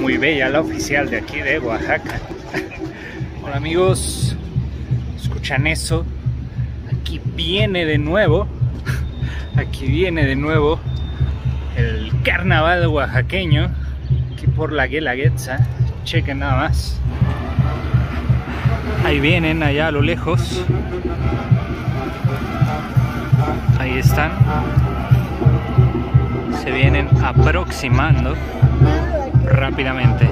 Muy bella la oficial de aquí de Oaxaca. Hola amigos, escuchan eso. Aquí viene de nuevo, aquí viene de nuevo el carnaval oaxaqueño, aquí por la Guelaguetza. Chequen nada más. Ahí vienen, allá a lo lejos. Ahí están. Vienen aproximando rápidamente.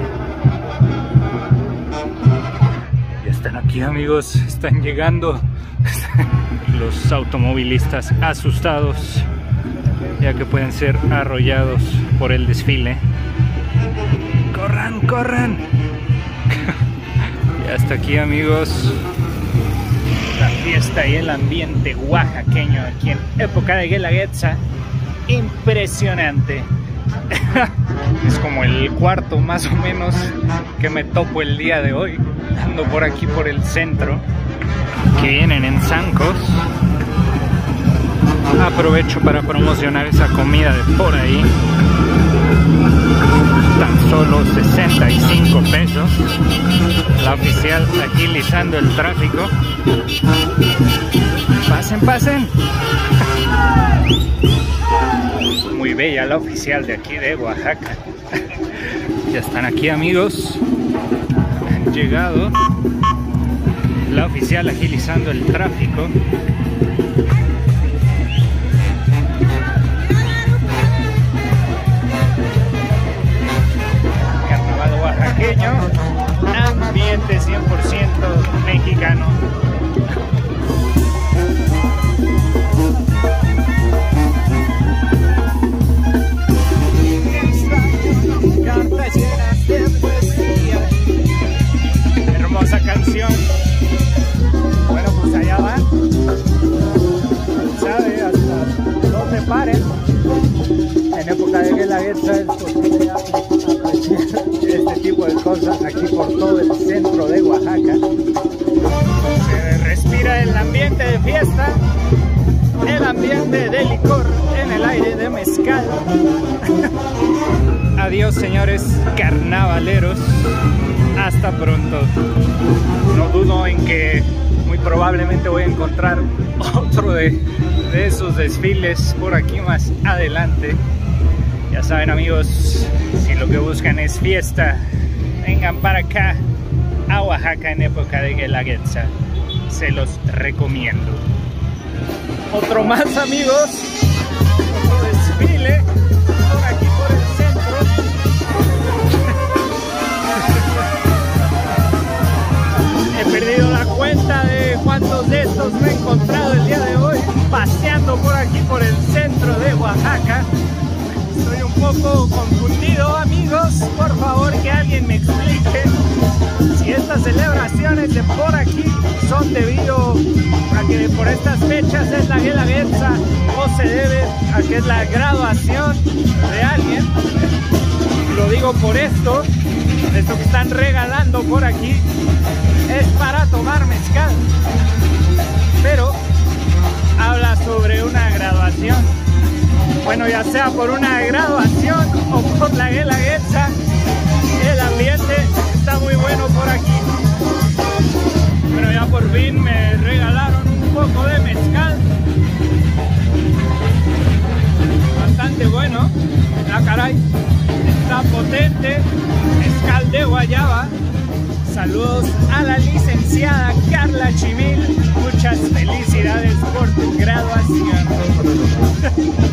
Ya están aquí amigos, están llegando los automovilistas asustados ya que pueden ser arrollados por el desfile. ¡Corran, corran! y hasta aquí amigos la fiesta y el ambiente oaxaqueño aquí en época de Guelaguetza impresionante. Es como el cuarto más o menos que me topo el día de hoy ando por aquí por el centro que vienen en zancos. Aprovecho para promocionar esa comida de por ahí. Tan solo 65 pesos. La oficial agilizando el tráfico. Pasen pasen bella la oficial de aquí de Oaxaca. Ya están aquí amigos. Han llegado. La oficial agilizando el tráfico Época de Guelaguetza es posible este tipo de cosas aquí por todo el centro de Oaxaca. Se respira el ambiente de fiesta, el ambiente de licor en el aire de mezcal. Adiós señores carnavaleros, hasta pronto. No dudo en que muy probablemente voy a encontrar otro de esos desfiles por aquí más adelante. Ya saben amigos, si lo que buscan es fiesta, vengan para acá a Oaxaca en época de Guelaguetza. Se los recomiendo. Otro más amigos, otro desfile por aquí por el centro. He perdido la cuenta de cuántos de estos me he encontrado el día de hoy paseando por aquí por el centro de Oaxaca. Estoy un poco confundido, amigos. Por favor, que alguien me explique si estas celebraciones de por aquí son debido a que por estas fechas es la Guelaguetza o se debe a que es la graduación de alguien. Lo digo por esto, esto que están regalando por aquí es para tomar mezcal. Pero Bueno, ya sea por una graduación o por la guelaguetza, el ambiente está muy bueno por aquí. Bueno, ya por fin me regalaron un poco de mezcal. Bastante bueno. Ah, caray. Está potente. Mezcal de guayaba. Saludos a la licenciada Carla Chimil. Muchas felicidades por tu graduación.